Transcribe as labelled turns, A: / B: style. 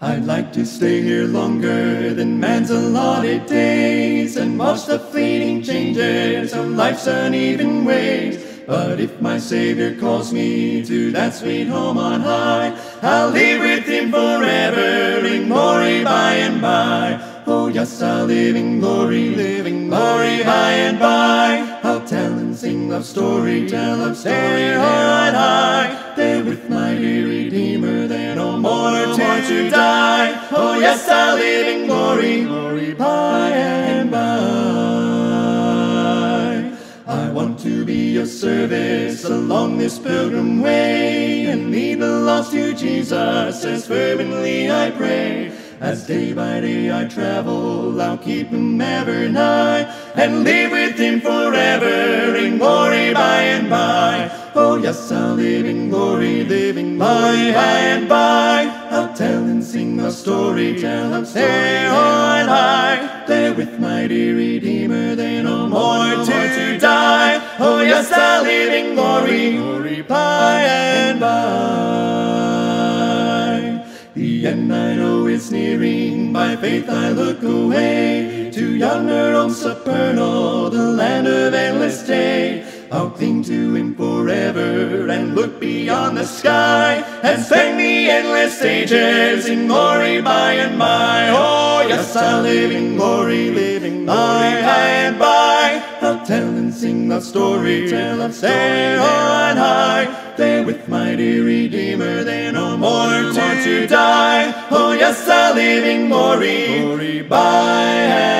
A: I'd like to stay here longer than man's allotted days and watch the fleeting changes of life's uneven ways. But if my Savior calls me to that sweet home on high, I'll live with Him forever in glory by and by. Oh yes, I'll live in glory, live in glory by and by. I'll tell and sing love story, tell love story to, die. Oh yes, I'll live in glory, glory by and by. I want to be of service along this pilgrim way and lead the lost to Jesus as fervently I pray. As day by day I travel, I'll keep him ever nigh and live with him forever in glory by and by. Oh yes, I'll live in glory, living by and by. I'll tell and sing a story, tell a story on high. There with my dear Redeemer, there no more to, to die. Oh, oh yes, I'll live in glory, glory by and by. The end I know is nearing, by faith I look away to yonder home supernal, the land of endless day. I'll cling to him forever and look beyond the sky and spend the endless ages in glory by and by. Oh, yes, I'll live in glory, live living by and by. I'll tell and sing the story, tell of stay on high. There with my dear Redeemer, there no more to, to die. Oh, yes, I'll live in glory, glory by.